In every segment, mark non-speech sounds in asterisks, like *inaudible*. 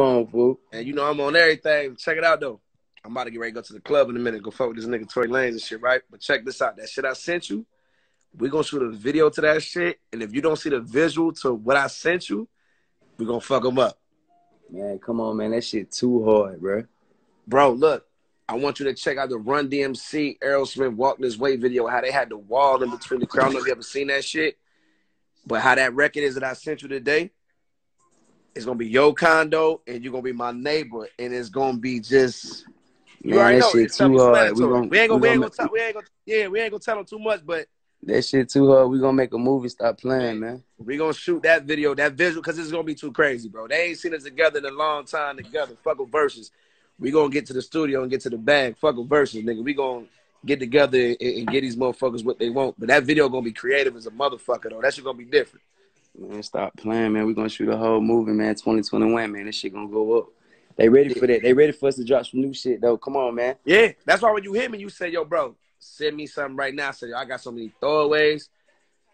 on, fool. And you know I'm on everything. Check it out though. I'm about to get ready to go to the club in a minute, go fuck with this nigga Tory Lanez and shit, right? But check this out. That shit I sent you, we gonna shoot a video to that shit. And if you don't see the visual to what I sent you, we gonna fuck them up. Man, come on, man. That shit too hard, bro. Bro, look, I want you to check out the Run DMC Aerosmith Walk This Way video, how they had the wall in between the crowd. I don't know if you ever seen that shit. But how that record is that I sent you today, it's gonna be your condo and you're gonna be my neighbor, and it's gonna be just you that know, shit too hard. We gonna- we ain't gonna, we we ain't gonna tell, we ain't gonna, yeah, we ain't gonna tell them too much, but That shit too hard. We gonna make a movie. Stop playing, man. we gonna shoot that video, that visual, because it's gonna be too crazy, bro. They ain't seen us together in a long time together. Fuck with verses. We gonna get to the studio and get to the bag. Fuck with verses, nigga. We gonna get together and, and get these motherfuckers what they want. But that video gonna be creative as a motherfucker though. That shit gonna be different. Man, stop playing, man. We're gonna shoot a whole movie, man. 2021, man. This shit gonna go up. They ready for that. They ready for us to drop some new shit, though. Come on, man. Yeah, that's why when you hit me, you say, "Yo, bro, send me something right now." I said, "I got so many throwaways."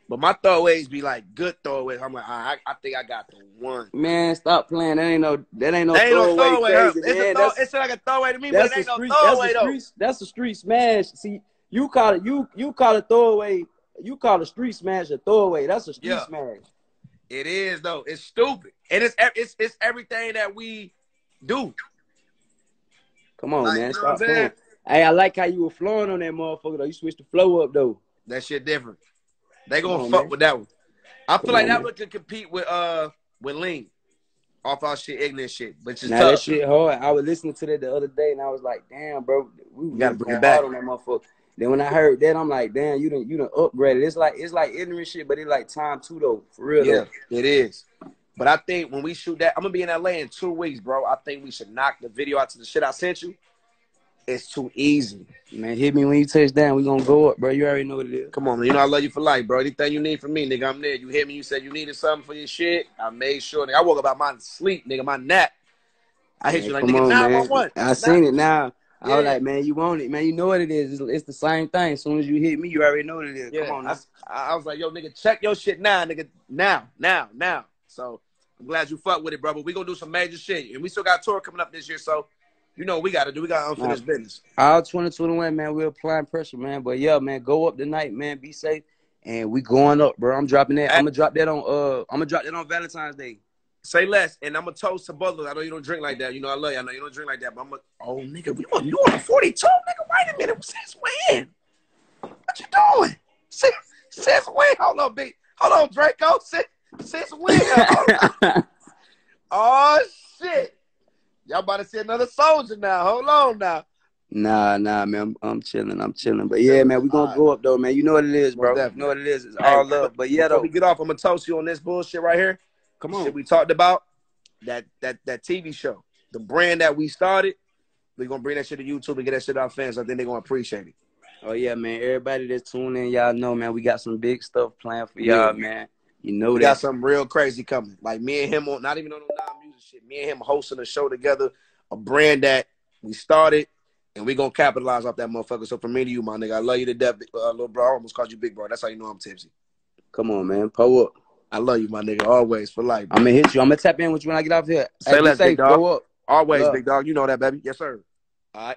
But my throwaways be like good throwaways. I'm like, I, I think I got the one. Man, stop playing. That ain't no. That ain't no That ain't no throwaway throwaway. crazy, It's, a man. throw, it's like a throwaway to me, but That's it a ain't no street. throwaway That's though. street. That's a street smash. See, you call it you you call it throwaway. You call a street smash a throwaway. That's a street Yeah. smash. It is though. It's stupid, and it's it's it's everything that we do. Come on, Like, man. you know what I'm Stop saying? playing. Hey, I like how you were flowing on that motherfucker though. You switched the flow up though. That shit different. They gonna on, fuck man. with that one. I feel Come like on, that man. one could compete with uh with lean off our shit, ignorant shit, but just that shit hard. I was listening to that the other day and I was like, damn, bro, we gotta bring it back. on that motherfucker. Then when I heard that, I'm like, damn, you done you done upgraded. It's like it's like ignorant shit, but it's like time too though. For real Yeah, though. it is. But I think when we shoot that, I'm gonna be in LA in two weeks, bro. I think we should knock the video out to the shit I sent you. It's too easy. Man, hit me when you touch down. We gonna go up, bro. You already know what it is. Come on, man. You know I love you for life, bro. Anything you need from me, nigga, I'm there. You hit me, you said you needed something for your shit. I made sure, nigga. I woke up out my sleep, nigga, my nap. I hit Man, you like, nigga, on, now man. I'm one. I seen it now. I was like, man, you want it, man. You know what it is. It's, it's the same thing. As soon as you hit me, you already know what it is. Yeah, Come on, I. I was like, yo, nigga, check your shit now, nigga. Now, now, now. So I'm glad you fuck with it, bro. But we gonna do some major shit. And we still got tour coming up this year, so you know what we gotta do. We got unfinished business. All 2021, man. We're applying pressure, man. But yeah, man, go up tonight, man. Be safe. And we going up, bro. I'm dropping that. I'm gonna drop that on uh I'm gonna drop that on Valentine's Day. Say less, and I'm gonna toast to both of us. I know you don't drink like that. You know I love you. I know you don't drink like that, but I'm gonna. Oh, nigga, you on, you on a 42, nigga? Wait a minute. Since when? What you doing? Since, since when? Hold on, big. Hold on, Draco. Since, since when? *laughs* Oh shit! Y'all about to see another soldier now. Hold on now. Nah, nah, man. I'm, I'm chilling. I'm chilling. But yeah, man, we gonna go up though, man. You know what it is, bro. Most You know what it is. It's Hey, all love. But yeah, though. we get off, I'm gonna toast you on this bullshit right here. Come Shit on. we talked about that that that TV show, the brand that we started. We gonna bring that shit to YouTube and get that shit to our fans. I think they're gonna appreciate it. Oh yeah, man. Everybody that's tuning in, y'all know, man. We got some big stuff planned for y'all, man. You know We that. got something real crazy coming. Like me and him on, not even on the non-music shit. Me and him hosting a show together, a brand that we started, and we gonna capitalize off that motherfucker. So from me to you, my nigga, I love you to death, uh, little bro. I almost called you big bro. That's how you know I'm tipsy. Come on, man. Pull up. I love you, my nigga, always for life. I'm gonna hit you. I'm gonna tap in with you when I get off here. Say Hey, be less, big dog. Always, Love. big dog. You know that, baby. Yes, sir. All right.